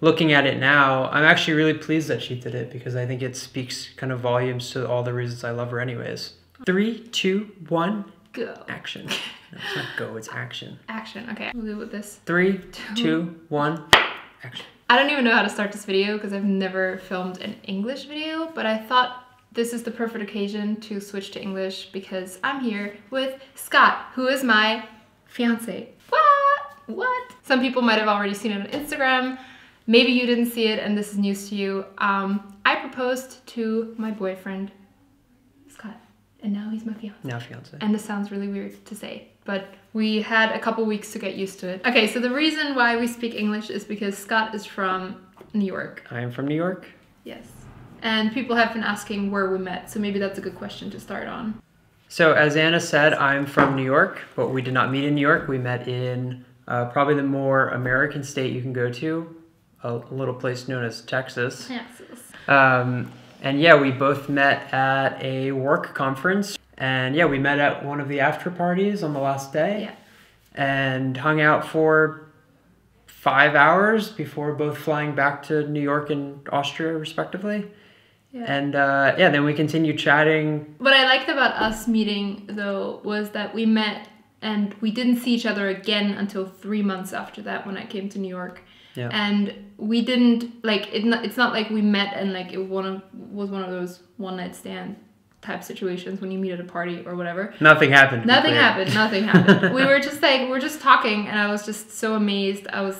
looking at it now, I'm actually really pleased that she did it because I think it speaks kind of volumes to all the reasons I love her, anyways. Three, two, one, Go. action. No, it's not go, it's action. Action. Okay, we'll do with this. Three, two, one, action. I don't even know how to start this video because I've never filmed an English video, but I thought this is the perfect occasion to switch to English because I'm here with Scott, who is my fiance. What? What? Some people might have already seen it on Instagram. Maybe you didn't see it and this is news to you. Um, I proposed to my boyfriend, Scott, and now he's my fiance. Now fiance. And this sounds really weird to say, but we had a couple weeks to get used to it. Okay, so the reason why we speak English is because Scott is from New York. I am from New York. Yes. And people have been asking where we met, so maybe that's a good question to start on. So, as Anna said, I'm from New York, but we did not meet in New York. We met in uh, probably the more American state you can go to, a little place known as Texas. Texas. Um, and yeah, we both met at a work conference. And yeah, we met at one of the after parties on the last day Yeah. and hung out for five hours before both flying back to New York and Austria, respectively. Yeah. And uh, yeah, then we continued chatting. What I liked about us meeting though was that we met and we didn't see each other again until three months after that when I came to New York. Yeah. And we didn't like it. Not, it's not like we met and like it one of, was one of those one night stand type situations when you meet at a party or whatever. Nothing happened. Nothing happened. Nothing happened. we were just like we were just talking, and I was just so amazed. I was,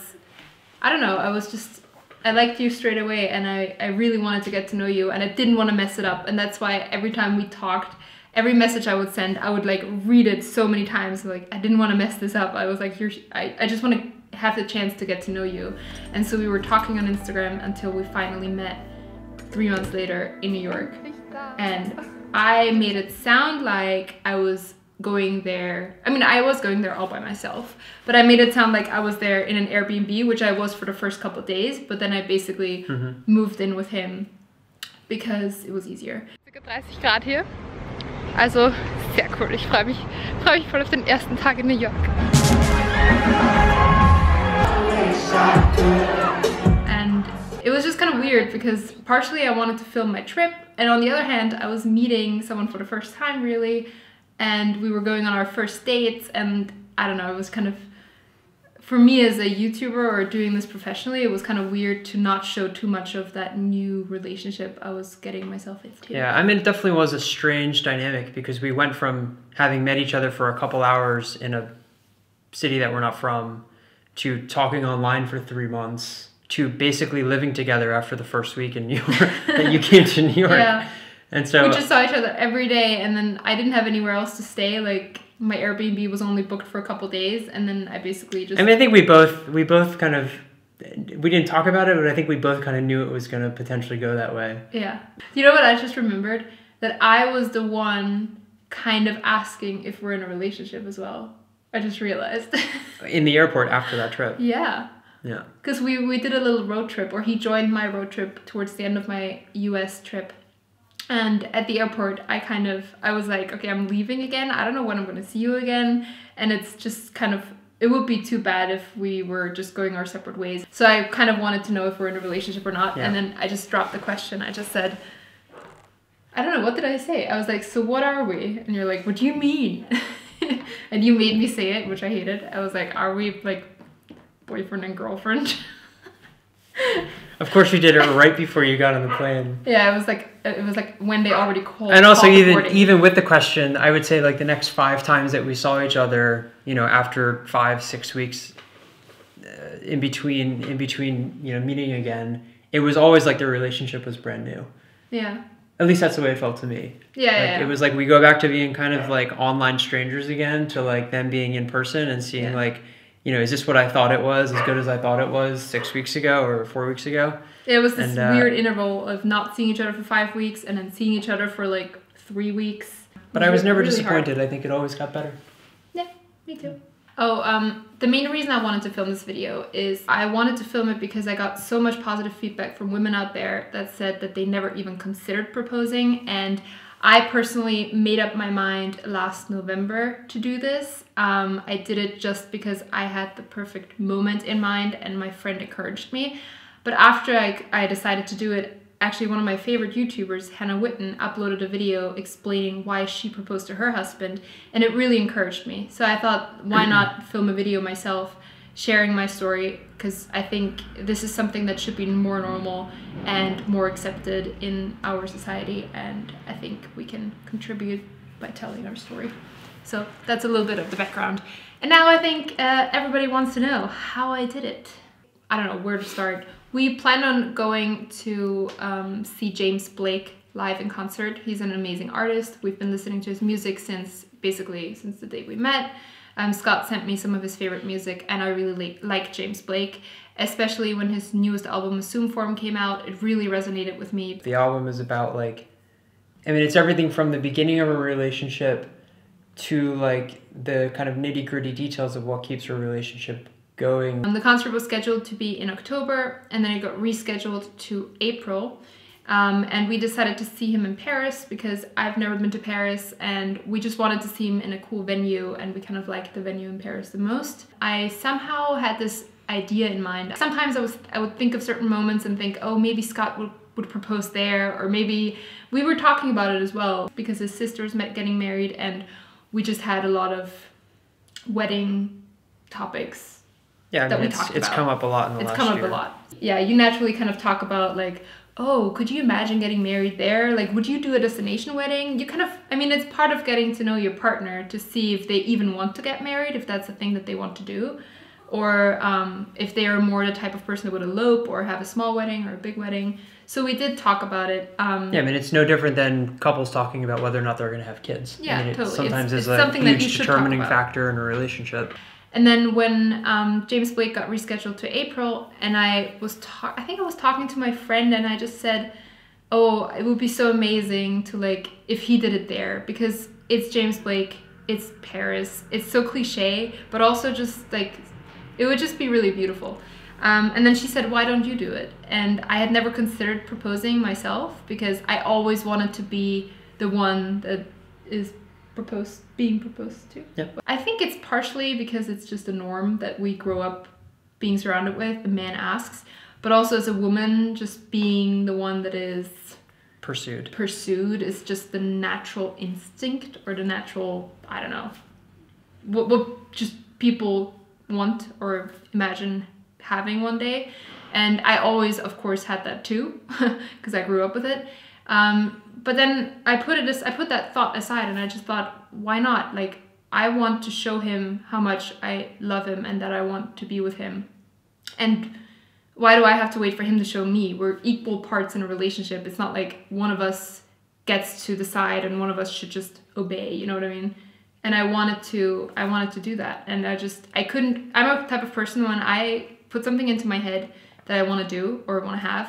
I don't know. I was just I liked you straight away, and I I really wanted to get to know you, and I didn't want to mess it up, and that's why every time we talked. Every message I would send, I would like read it so many times. Like I didn't want to mess this up. I was like, "You're." I, I just want to have the chance to get to know you, and so we were talking on Instagram until we finally met three months later in New York and I made it sound like I was going there. I mean, I was going there all by myself, but I made it sound like I was there in an Airbnb, which I was for the first couple of days, but then I basically mm-hmm. moved in with him because it was easier. 30 Grad hier. Also sehr cool. Ich freue mich, freue mich voll auf den ersten Tag in New York. And it was just kind of weird because partially I wanted to film my trip, and on the other hand, I was meeting someone for the first time, really, and we were going on our first dates, and I don't know, it was kind of for me as a YouTuber or doing this professionally, it was kind of weird to not show too much of that new relationship I was getting myself into. Yeah, I mean, it definitely was a strange dynamic because we went from having met each other for a couple hours in a city that we're not from to talking online for three months to basically living together after the first week in New York that you came to New York. Yeah. And so, we just saw each other every day, and then I didn't have anywhere else to stay. Like my Airbnb was only booked for a couple days, and then I basically just I mean, I think we both we both kind of we didn't talk about it, but I think we both kind of knew it was going to potentially go that way. Yeah. You know what I just remembered? That I was the one kind of asking if we're in a relationship as well. I just realized. In the airport after that trip. yeah. Yeah. Because we, we did a little road trip, or he joined my road trip towards the end of my US trip. And at the airport, I kind of, I was like, okay, I'm leaving again. I don't know when I'm going to see you again. And it's just kind of, it would be too bad if we were just going our separate ways. So I kind of wanted to know if we're in a relationship or not. Yeah. And then I just dropped the question. I just said, I don't know, what did I say? I was like, so what are we? And you're like, what do you mean? and you made me say it, which I hated. I was like, are we like boyfriend and girlfriend? Of course, you did it right before you got on the plane. yeah, it was like it was like when they already called. and also called even even with the question i would say like the next five times that we saw each other you know after five six weeks uh, in between in between you know meeting again it was always like the relationship was brand new yeah, at least that's the way it felt to me yeah, like yeah, yeah. it was like we go back to being kind of like online strangers again to like them being in person and seeing Yeah. like you know is this what i thought it was as good as i thought it was six weeks ago or four weeks ago It was this and, uh, weird interval of not seeing each other for five weeks and then seeing each other for like three weeks. but i was never really hard. disappointed i think it always got better Yeah, me too. Oh, um, the main reason I wanted to film this video is I wanted to film it because I got so much positive feedback from women out there that said that they never even considered proposing. And I personally made up my mind last November to do this. Um, I did it just because I had the perfect moment in mind and my friend encouraged me. But after I, I decided to do it, actually one of my favorite YouTubers, Hannah Witton, uploaded a video explaining why she proposed to her husband, and it really encouraged me. So I thought, why not film a video myself, sharing my story, because I think this is something that should be more normal and more accepted in our society, and I think we can contribute by telling our story. So that's a little bit of the background. And now I think uh, everybody wants to know how I did it. I don't know where to start. We plan on going to um, see James Blake live in concert. He's an amazing artist. We've been listening to his music since basically since the day we met. Um, Scott sent me some of his favorite music, and I really like, like James Blake, especially when his newest album, Assume Form, came out. It really resonated with me. The album is about like, I mean, it's everything from the beginning of a relationship to like the kind of nitty gritty details of what keeps a relationship going. Um, the concert was scheduled to be in October, and then it got rescheduled to April. Um, and we decided to see him in Paris because I've never been to Paris and we just wanted to see him in a cool venue and we kind of liked the venue in Paris the most. I somehow had this idea in mind. Sometimes I was I would think of certain moments and think, oh maybe Scott would, would propose there or maybe we were talking about it as well because his sisters met getting married and we just had a lot of wedding topics Yeah, I that mean, we it's, talked it's about. come up a lot in the it's last come year. up a lot yeah you naturally kind of talk about like oh could you imagine getting married there like would you do a destination wedding you kind of i mean it's part of getting to know your partner to see if they even want to get married if that's a thing that they want to do or um, if they are more the type of person that would elope or have a small wedding or a big wedding so we did talk about it um, Yeah, I mean, it's no different than couples talking about whether or not they're going to have kids. Yeah, I mean, it totally. sometimes It's- is it's a something that you huge should talk determining factor in a relationship. And then when um, James Blake got rescheduled to April, and I was, ta- I think I was talking to my friend, and I just said, "Oh, it would be so amazing to like if he did it there because it's James Blake, it's Paris, it's so cliche, but also just like it would just be really beautiful." Um, and then she said, "Why don't you do it?" And I had never considered proposing myself because I always wanted to be the one that is proposed, being proposed to. Yeah. I think it's partially because it's just a norm that we grow up being surrounded with. The man asks, but also as a woman, just being the one that is Pursued. pursued is just the natural instinct or the natural I don't know what what just people want or imagine having one day and I always of course had that too because I grew up with it um, but then I put it I put that thought aside and I just thought why not like I want to show him how much I love him and that I want to be with him and why do I have to wait for him to show me? We're equal parts in a relationship. It's not like one of us gets to decide and one of us should just obey, you know what I mean? And I wanted to I wanted to do that. And I just I couldn't I'm a type of person when I put something into my head that I want to do or want to have,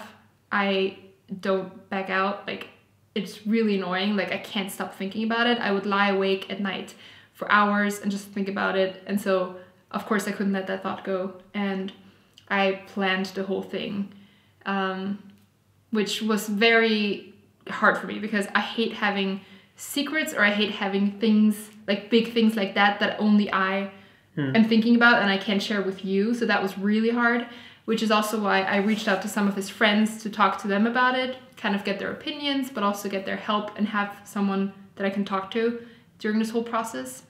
I don't back out. Like it's really annoying. Like I can't stop thinking about it. I would lie awake at night for hours and just think about it. And so of course I couldn't let that thought go. And I planned the whole thing, um, which was very hard for me because I hate having secrets or I hate having things like big things like that that only I am thinking about and I can't share with you. So that was really hard, which is also why I reached out to some of his friends to talk to them about it, kind of get their opinions, but also get their help and have someone that I can talk to during this whole process.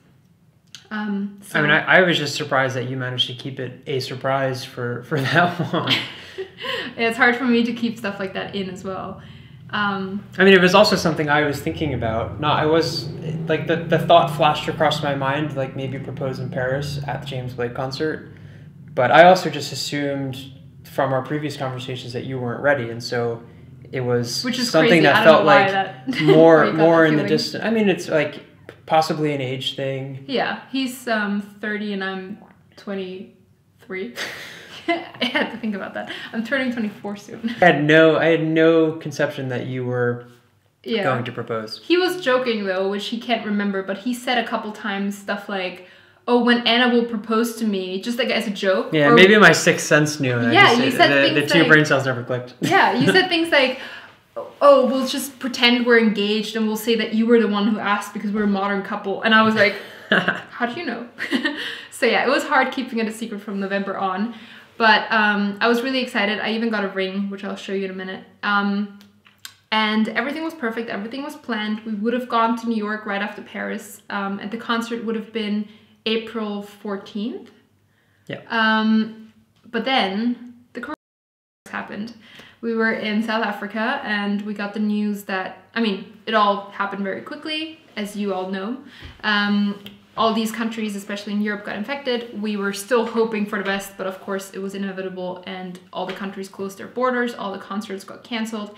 Um, so I mean, I, I was just surprised that you managed to keep it a surprise for, for that long. it's hard for me to keep stuff like that in as well. Um, I mean, it was also something I was thinking about. No, I was like the, the thought flashed across my mind, like maybe propose in Paris at the James Blake concert. But I also just assumed from our previous conversations that you weren't ready, and so it was which is something crazy. that felt like that more where you got more in the distance. I mean, it's like possibly an age thing. Yeah, he's um 30 and I'm 23. I had to think about that. I'm turning 24 soon. I had no I had no conception that you were Yeah. going to propose. He was joking though, which he can't remember, but he said a couple times stuff like, "Oh, when Anna will propose to me," just like as a joke. Yeah, or- maybe my sixth sense knew. Yeah, just- you said the, the two like- brain cells never clicked. Yeah, you said things like, "Oh, we'll just pretend we're engaged and we'll say that you were the one who asked because we're a modern couple." And I was like, "How do you know?" so yeah, it was hard keeping it a secret from November on, But um, I was really excited. I even got a ring, which I'll show you in a minute. Um, and everything was perfect. Everything was planned. We would have gone to New York right after Paris, um, and the concert would have been April 14th. Yeah. Um, but then the coronavirus happened. We were in South Africa, and we got the news that I mean, it all happened very quickly, as you all know. Um, all these countries, especially in Europe, got infected. We were still hoping for the best, but of course, it was inevitable, and all the countries closed their borders. All the concerts got canceled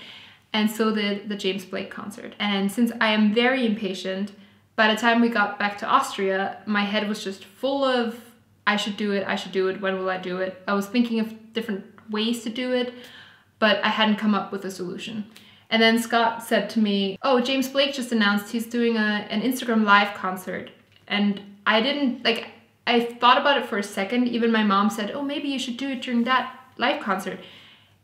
and so did the James Blake concert. And since I am very impatient, by the time we got back to Austria, my head was just full of I should do it, I should do it, when will I do it? I was thinking of different ways to do it, but I hadn't come up with a solution. And then Scott said to me, Oh, James Blake just announced he's doing a, an Instagram live concert. And I didn't, like, I thought about it for a second. Even my mom said, Oh, maybe you should do it during that live concert.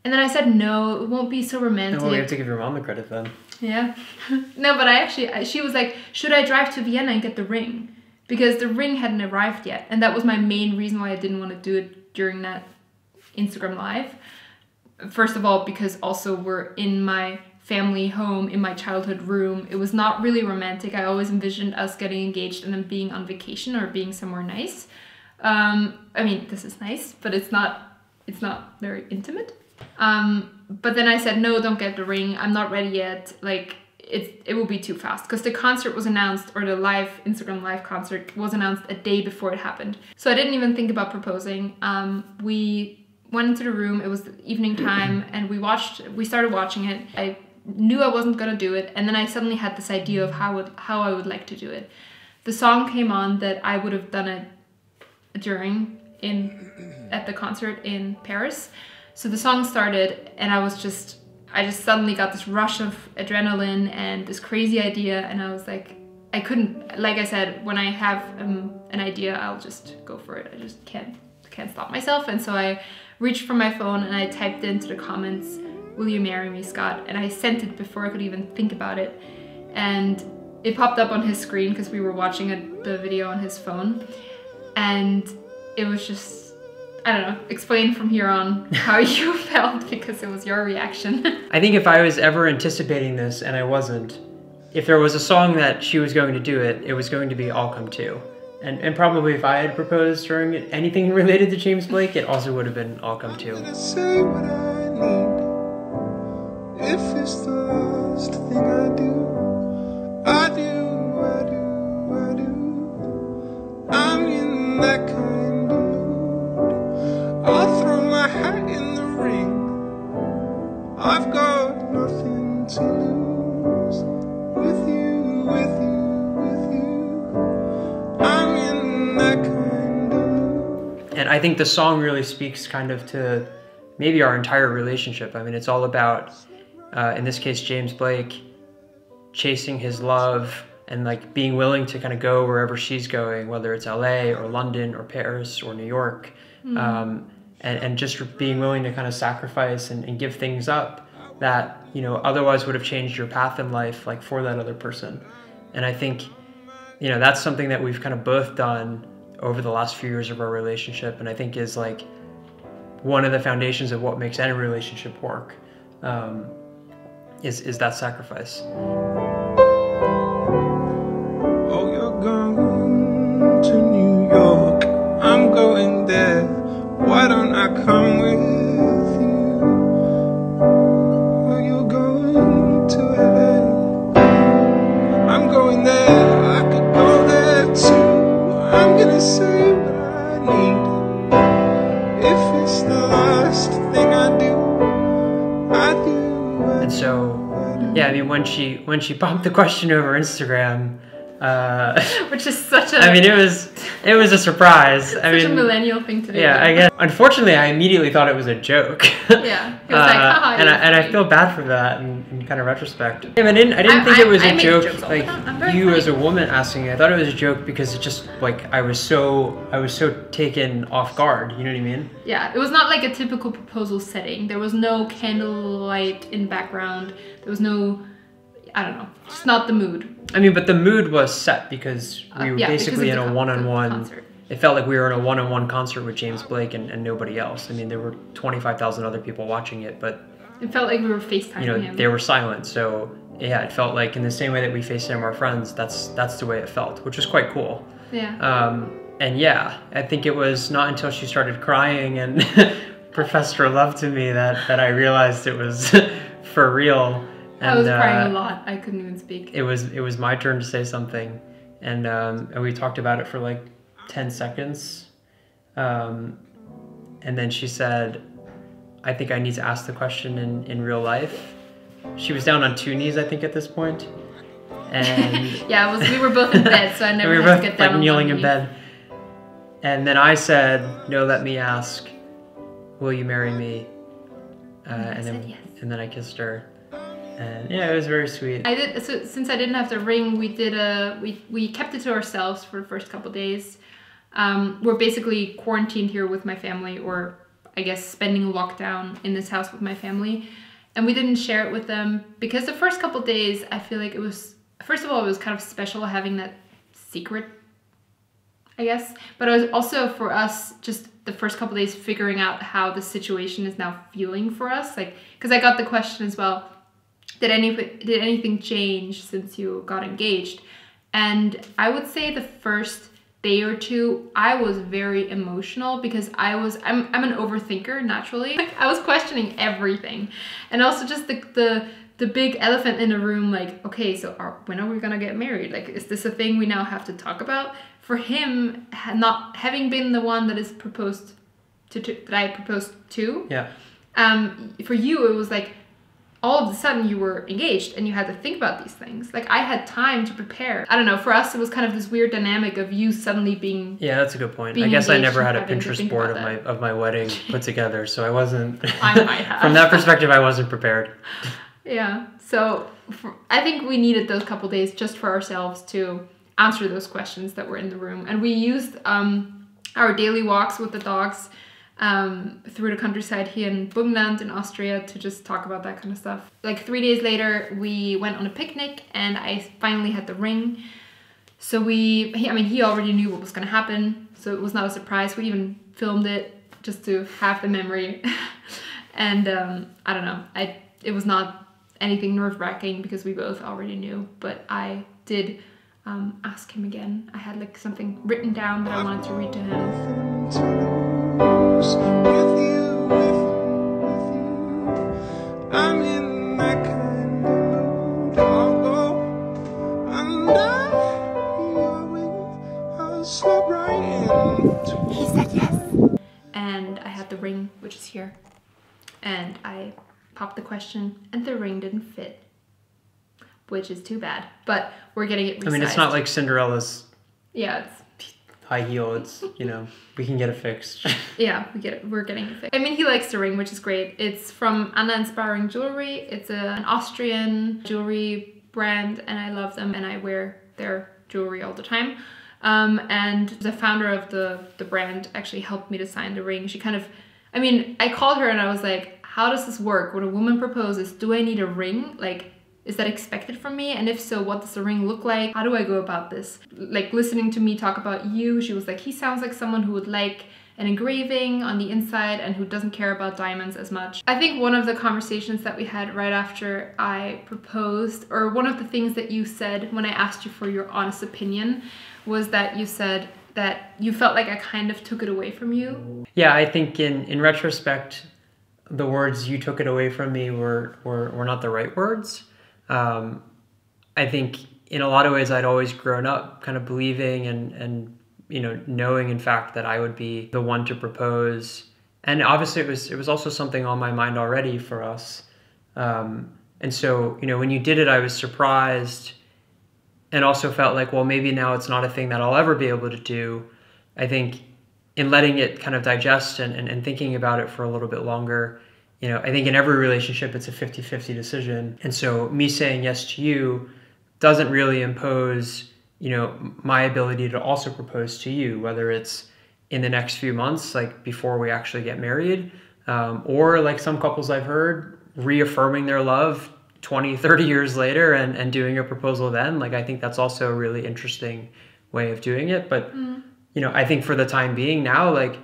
And then I said, no, it won't be so romantic. No, we have to give your mom the credit then. Yeah. no, but I actually, she was like, should I drive to Vienna and get the ring? Because the ring hadn't arrived yet. And that was my main reason why I didn't want to do it during that Instagram live. First of all, because also we're in my family home, in my childhood room. It was not really romantic. I always envisioned us getting engaged and then being on vacation or being somewhere nice. Um, I mean, this is nice, but it's not, it's not very intimate. Um, but then I said, no, don't get the ring. I'm not ready yet. Like, it, it will be too fast because the concert was announced or the live Instagram live concert was announced a day before it happened. So I didn't even think about proposing. Um, we went into the room. It was evening time, and we watched. We started watching it. I knew I wasn't gonna do it, and then I suddenly had this idea of how would how I would like to do it. The song came on that I would have done it during in at the concert in Paris. So the song started, and I was just, I just suddenly got this rush of adrenaline and this crazy idea, and I was like, I couldn't, like I said, when I have um, an idea, I'll just go for it. I just can't, can't stop myself. And so I reached for my phone and I typed into the comments, "Will you marry me, Scott?" And I sent it before I could even think about it, and it popped up on his screen because we were watching a, the video on his phone, and it was just I don't know, explain from here on how you felt because it was your reaction. I think if I was ever anticipating this and I wasn't, if there was a song that she was going to do it, it was going to be I'll Come Too. And, and probably if I had proposed during anything related to James Blake, it also would have been I'll Come Too. If it's the last thing I I think the song really speaks kind of to maybe our entire relationship. I mean, it's all about, uh, in this case, James Blake chasing his love and like being willing to kind of go wherever she's going, whether it's LA or London or Paris or New York. Mm-hmm. Um, and, and just being willing to kind of sacrifice and, and give things up that you know otherwise would have changed your path in life like for that other person and i think you know that's something that we've kind of both done over the last few years of our relationship and i think is like one of the foundations of what makes any relationship work um, is is that sacrifice. Oh you're going to new york. I'm going there. Why don't I come with when she when she popped the question over Instagram, uh, Which is such a. I mean, it was it was a surprise. I mean, a millennial thing to do. Yeah, I guess. Unfortunately, I immediately thought it was a joke. yeah, uh, like, and I, and I feel bad for that in, in kind of retrospect. I, mean, I didn't I didn't I, think I, it was a joke. Like you funny. as a woman asking, I thought it was a joke because it just like I was so I was so taken off guard. You know what I mean? Yeah, it was not like a typical proposal setting. There was no candlelight in background. There was no I don't know. It's not the mood. I mean, but the mood was set because we uh, were yeah, basically in a one-on-one. it felt like we were in a one-on-one concert with James Blake and, and nobody else. I mean, there were 25,000 other people watching it, but It felt like we were FaceTiming you know him. they were silent. So yeah, it felt like in the same way that we FaceTime our friends, that's that's the way it felt, which was quite cool. yeah. Um, and yeah, I think it was not until she started crying and professed her love to me that, that I realized it was for real. And, I was crying uh, a lot. I couldn't even speak. It was it was my turn to say something, and um, and we talked about it for like ten seconds, um, and then she said, "I think I need to ask the question in in real life." She was down on two knees, I think, at this point, and yeah, was, we were both in bed, so I never we were both to get down like kneeling in knee. bed. And then I said, "No, let me ask. Will you marry me?" Uh, I and then yes. and then I kissed her, and yeah, it was very sweet. I did so since I didn't have the ring, we did a we we kept it to ourselves for the first couple days. Um, we're basically quarantined here with my family, or I guess spending lockdown in this house with my family, and we didn't share it with them because the first couple days I feel like it was first of all it was kind of special having that secret, I guess, but it was also for us just the first couple days figuring out how the situation is now feeling for us, like because I got the question as well did any did anything change since you got engaged? And i would say the first day or two i was very emotional because i was i'm, I'm an overthinker naturally. Like, i was questioning everything. And also just the the the big elephant in the room like okay so are, when are we gonna get married? Like is this a thing we now have to talk about? For him not having been the one that is proposed to, to that i proposed to Yeah. um, for you it was like all of a sudden you were engaged and you had to think about these things like i had time to prepare i don't know for us it was kind of this weird dynamic of you suddenly being Yeah, that's a good point. I guess I never had a Pinterest board of my of my wedding put together, so I wasn't. I might have. From that perspective, I wasn't prepared. yeah so for, i think we needed those couple days just for ourselves to answer those questions that were in the room and we used um, our daily walks with the dogs um, through the countryside here in Burgenland in Austria to just talk about that kind of stuff. Like three days later, we went on a picnic and I finally had the ring. So we, I mean, he already knew what was to happen, so it was not a surprise. We even filmed it just to have the memory. and um, I don't know, I it was not anything nerve wracking because we both already knew, but I did um, ask him again. I had like something written down that I wanted to read to him. With you, with, with you, I'm in that kind of mood. I'll go under your wing. I'll slip right into He said yes. And I had the ring, which is here. And I popped the question, and the ring didn't fit. Which is too bad. But we're getting it resized. I mean, it's not like Cinderella's Yeah, it's high heels. You know we can get it fixed. Yeah, we get it. We're getting it fixed. I mean, he likes the ring, which is great. It's from Anna Inspiring Jewelry. It's a, an Austrian jewelry brand, and I love them, and I wear their jewelry all the time. Um, and the founder of the the brand actually helped me design the ring. She kind of, I mean, I called her and I was like, "How does this work? When a woman proposes, do I need a ring? Like." Is that expected from me? And if so, what does the ring look like? How do I go about this? Like listening to me talk about you, she was like, he sounds like someone who would like an engraving on the inside and who doesn't care about diamonds as much. I think one of the conversations that we had right after I proposed, or one of the things that you said when I asked you for your honest opinion, was that you said that you felt like I kind of took it away from you. yeah, I think in in retrospect, the words you took it away from me were were, were not the right words. Um, I think in a lot of ways I'd always grown up kind of believing and and you know knowing in fact that I would be the one to propose, and obviously it was it was also something on my mind already for us. Um, and so you know when you did it, I was surprised, and also felt like well maybe now it's not a thing that I'll ever be able to do. I think in letting it kind of digest and, and, and thinking about it for a little bit longer, you know, I think in every relationship it's a 50 50 decision. And so me saying yes to you doesn't really impose, you know, my ability to also propose to you, whether it's in the next few months, like before we actually get married, um, or like some couples I've heard reaffirming their love 20, 30 years later and, and doing a proposal then. Like, I think that's also a really interesting way of doing it. But you know, I think for the time being now, like,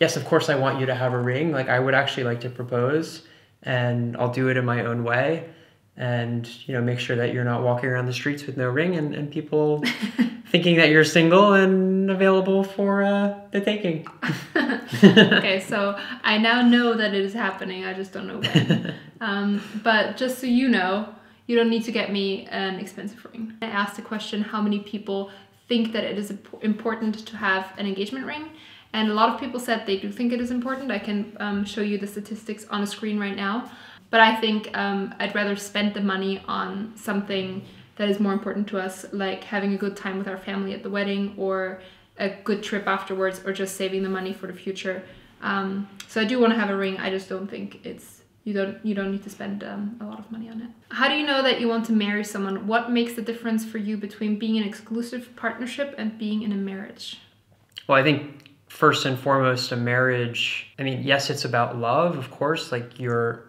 yes, of course I want you to have a ring. Like, I would actually like to propose, and I'll do it in my own way, and you know, make sure that you're not walking around the streets with no ring, and and people thinking that you're single and available for uh, the taking. okay, so I now know that it is happening. I just don't know when. um, but just so you know, you don't need to get me an expensive ring. I asked the question how many people think that it is important to have an engagement ring. And a lot of people said they do think it is important. I can um, show you the statistics on the screen right now. But I think um, I'd rather spend the money on something that is more important to us, like having a good time with our family at the wedding or a good trip afterwards or just saving the money for the future. Um, so I do want to have a ring. I just don't think it's you don't you don't need to spend um, a lot of money on it. How do you know that you want to marry someone? What makes the difference for you between being in an exclusive partnership and being in a marriage? Well, I think first and foremost, a marriage. I mean, yes, it's about love, of course. Like you're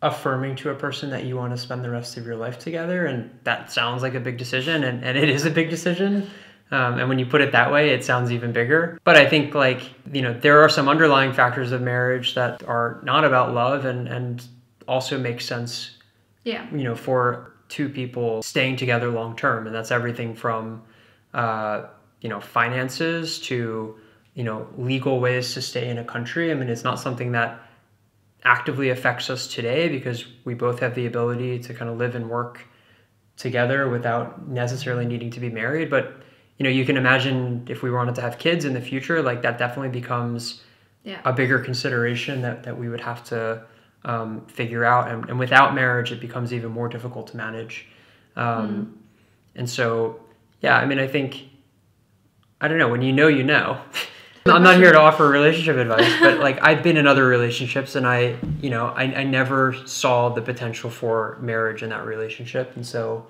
affirming to a person that you want to spend the rest of your life together, and that sounds like a big decision, and, and it is a big decision. Um, and when you put it that way, it sounds even bigger. But I think like you know there are some underlying factors of marriage that are not about love and and also make sense. Yeah. You know, for two people staying together long term, and that's everything from uh, you know finances to you know legal ways to stay in a country. I mean, it's not something that actively affects us today because we both have the ability to kind of live and work together without necessarily needing to be married, but you know, you can imagine if we wanted to have kids in the future, like that definitely becomes Yeah. a bigger consideration that, that we would have to um, figure out. And, and without marriage, it becomes even more difficult to manage. Um, And so, yeah, I mean, I think, I don't know, when you know, you know. I'm not here to offer relationship advice, but like I've been in other relationships and I, you know, I, I never saw the potential for marriage in that relationship. And so,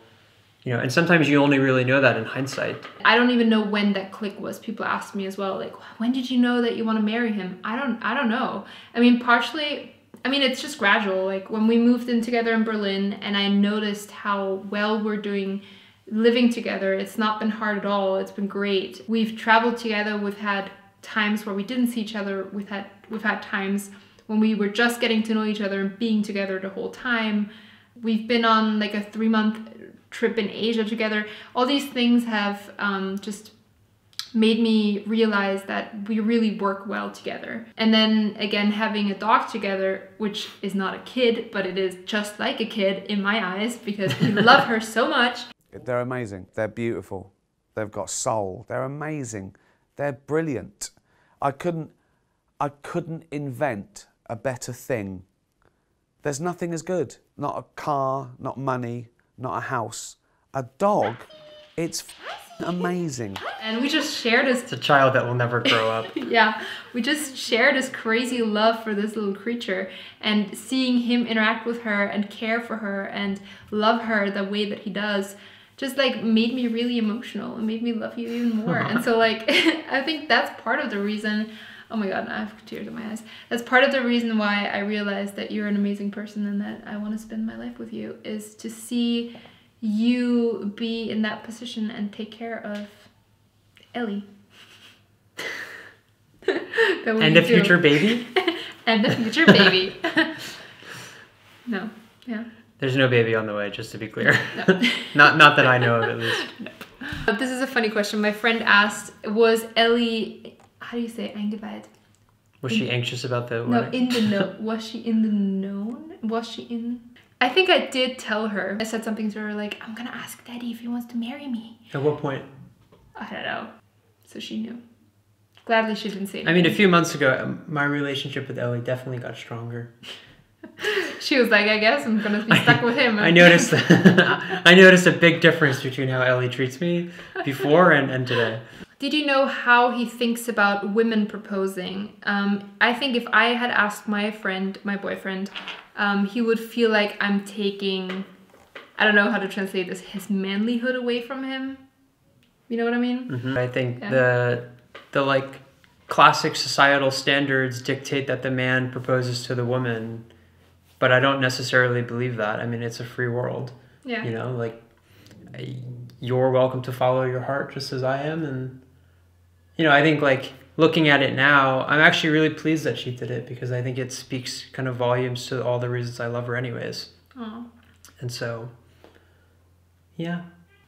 you know, and sometimes you only really know that in hindsight. I don't even know when that click was. People ask me as well, like, when did you know that you want to marry him? I don't I don't know. I mean, partially I mean, it's just gradual. Like when we moved in together in Berlin and I noticed how well we're doing living together. It's not been hard at all. It's been great. We've traveled together. We've had times where we didn't see each other. We've had we've had times when we were just getting to know each other and being together the whole time. We've been on like a three month trip in Asia together. All these things have um, just made me realize that we really work well together. And then again, having a dog together, which is not a kid, but it is just like a kid in my eyes because we love her so much. They're amazing. They're beautiful. They've got soul. They're amazing. They're brilliant. I couldn't I couldn't invent a better thing. There's nothing as good. Not a car, not money, not a house. A dog. It's amazing. And we just share this It's a child that will never grow up. yeah, we just share this crazy love for this little creature and seeing him interact with her and care for her and love her the way that he does just like made me really emotional and made me love you even more. and so like I think that's part of the reason Oh my god, I have tears in my eyes. That's part of the reason why I realized that you're an amazing person and that I want to spend my life with you is to see you be in that position and take care of Ellie. And a do. future baby? and the future baby. no, yeah. There's no baby on the way, just to be clear. No. not not that I know of at least. But uh, this is a funny question. My friend asked, "Was Ellie? How do you say eingeweiht? Was she anxious about the No, in the know. Was she in the known? Was she in? I think I did tell her. I said something to her like, "I'm gonna ask Daddy if he wants to marry me." At what point? I don't know. So she knew. Gladly she didn't say. I mean, a few months ago, my relationship with Ellie definitely got stronger. she was like, "I guess I'm gonna be stuck with him." I noticed I noticed a big difference between how Ellie treats me before and, and today. Did you know how he thinks about women proposing? Um, I think if I had asked my friend, my boyfriend, um, he would feel like I'm taking, I don't know how to translate this, his manlyhood away from him. You know what I mean? I think Yeah. the the like classic societal standards dictate that the man proposes to the woman, but I don't necessarily believe that. I mean, it's a free world. Yeah. You know, like you're welcome to follow your heart just as I am, and you know, I think like looking at it now, I'm actually really pleased that she did it because I think it speaks kind of volumes to all the reasons I love her, anyways. Aw. And so, yeah.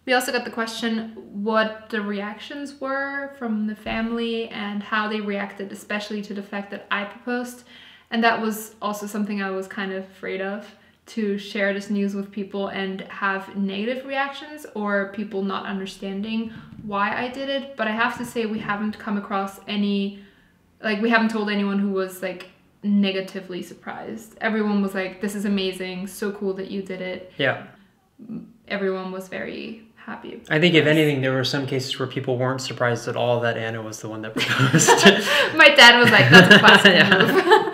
We also got the question what the reactions were from the family and how they reacted, especially to the fact that I proposed. And that was also something I was kind of afraid of to share this news with people and have negative reactions or people not understanding why I did it. But I have to say, we haven't come across any, like, we haven't told anyone who was like negatively surprised. Everyone was like, this is amazing, so cool that you did it. Yeah. Everyone was very happy. I think if anything, there were some cases where people weren't surprised at all that Anna was the one that proposed. my dad was like, "That's a classic Yeah.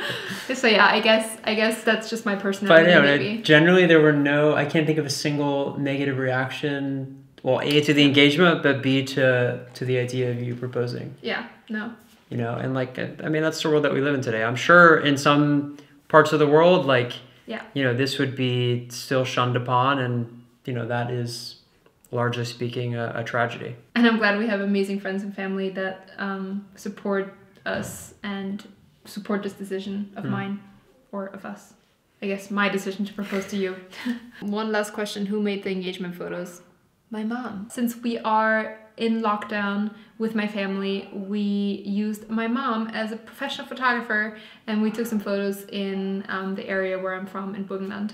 move." so yeah, I guess I guess that's just my but personality. you know, generally there were no. I can't think of a single negative reaction. Well, a to the engagement, but b to to the idea of you proposing. Yeah, no. You know, and like I I mean, that's the world that we live in today. I'm sure in some parts of the world, like Yeah. you know, this would be still shunned upon, and you know that is largely speaking a, a tragedy. And I'm glad we have amazing friends and family that um, support us and support this decision of mine or of us. I guess my decision to propose to you. One last question Who made the engagement photos? My mom. Since we are in lockdown with my family, we used my mom as a professional photographer and we took some photos in um, the area where I'm from in Burgenland.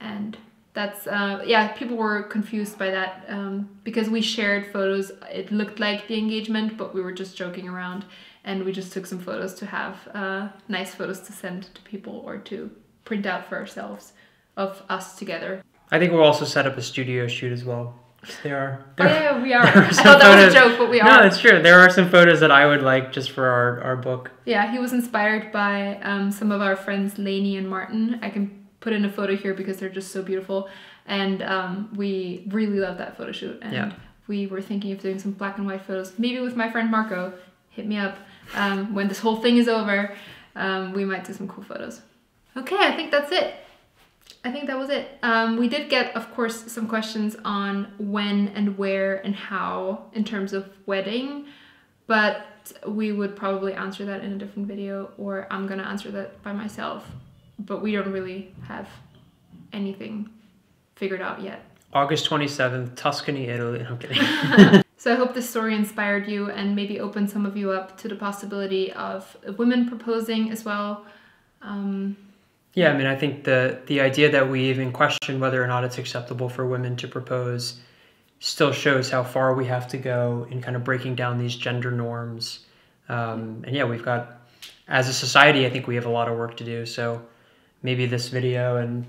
And that's uh, yeah people were confused by that um, because we shared photos it looked like the engagement but we were just joking around and we just took some photos to have uh, nice photos to send to people or to print out for ourselves of us together I think we'll also set up a studio shoot as well. There are. oh yeah we are there i are some thought that was a joke but we are. No, it's true. There are some photos that I would like just for our, our book. yeah he was inspired by um, some of our friends Lainey and Martin I can put in a photo here because they're just so beautiful and um, we really love that photo shoot and Yeah. we were thinking of doing some black and white photos maybe with my friend Marco hit me up um, when this whole thing is over um, we might do some cool photos okay I think that's it I think that was it. Um, we did get, of course, some questions on when and where and how in terms of wedding, but we would probably answer that in a different video, or I'm gonna answer that by myself. But we don't really have anything figured out yet. August 27th, Tuscany, Italy. I'm kidding. So I hope this story inspired you and maybe opened some of you up to the possibility of women proposing as well. Um, yeah, I mean, I think the, the idea that we even question whether or not it's acceptable for women to propose still shows how far we have to go in kind of breaking down these gender norms. Um, and yeah, we've got, as a society, I think we have a lot of work to do. So maybe this video and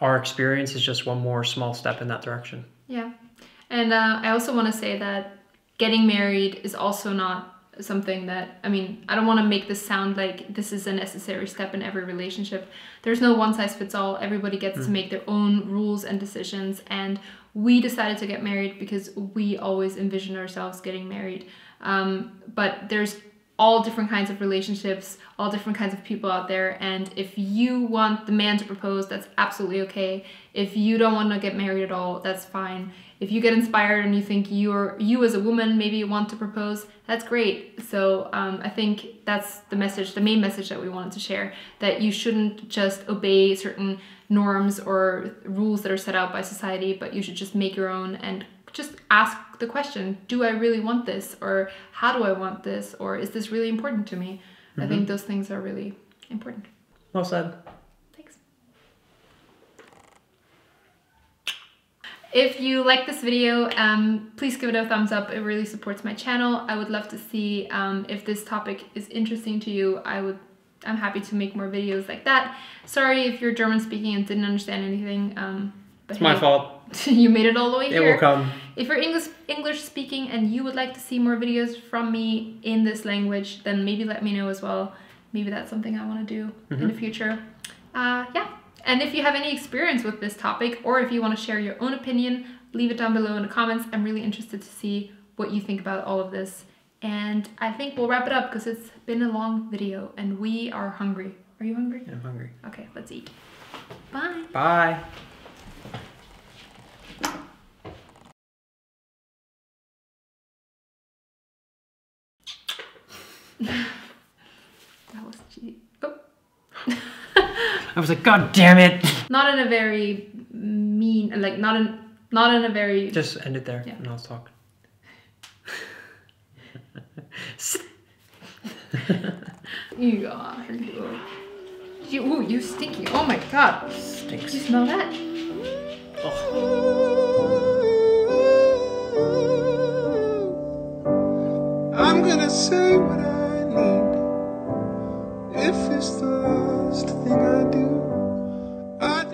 our experience is just one more small step in that direction. Yeah. And uh, I also want to say that getting married is also not something that, I mean, I don't want to make this sound like this is a necessary step in every relationship. There's no one size fits all. Everybody gets to make their own rules and decisions. And we decided to get married because we always envision ourselves getting married. Um, but there's all different kinds of relationships, all different kinds of people out there. And if you want the man to propose, that's absolutely okay. If you don't want to get married at all, that's fine. If you get inspired and you think you're you as a woman maybe want to propose, that's great. So um, I think that's the message, the main message that we wanted to share. That you shouldn't just obey certain norms or rules that are set out by society, but you should just make your own and just ask the question do i really want this or how do i want this or is this really important to me? I think those things are really important. Well said. thanks. If you like this video um, please give it a thumbs up. It really supports my channel. I would love to see um, if this topic is interesting to you. I would i'm happy to make more videos like that. Sorry if you're german speaking and didn't understand anything. Um, but It's my fault. you made it all the way It here will come. if you're English English speaking and you would like to see more videos from me in this language, then maybe let me know as well. Maybe that's something I want to do in the future. Uh, yeah. And if you have any experience with this topic, or if you want to share your own opinion, leave it down below in the comments. I'm really interested to see what you think about all of this. And I think we'll wrap it up because it's been a long video and we are hungry. Are you hungry? I'm hungry. Okay, let's eat. Bye. Bye. that was cheap. Oh. I was like, God damn it! Not in a very mean, like not in, not in a very. Just end it there, yeah. and I'll talk. you are. You, ooh, you stinky! Oh my God! Stinks. You smell that? Oh. I'm gonna say what I need. If it's the last thing I do, I